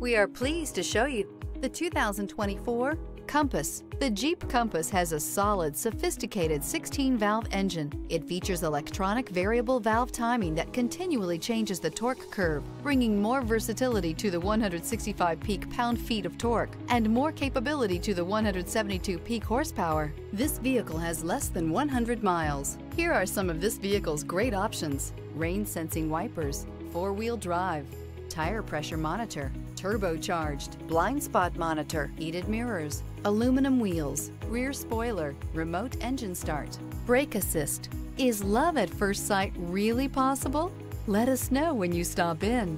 We are pleased to show you the 2024 Compass. The Jeep Compass has a solid, sophisticated 16-valve engine. It features electronic variable valve timing that continually changes the torque curve, bringing more versatility to the 165 peak pound-feet of torque and more capability to the 172 peak horsepower. This vehicle has less than 100 miles. Here are some of this vehicle's great options. Rain-sensing wipers, four-wheel drive, tire pressure monitor, turbocharged, blind spot monitor, heated mirrors, aluminum wheels, rear spoiler, remote engine start, brake assist. Is love at first sight really possible? Let us know when you stop in.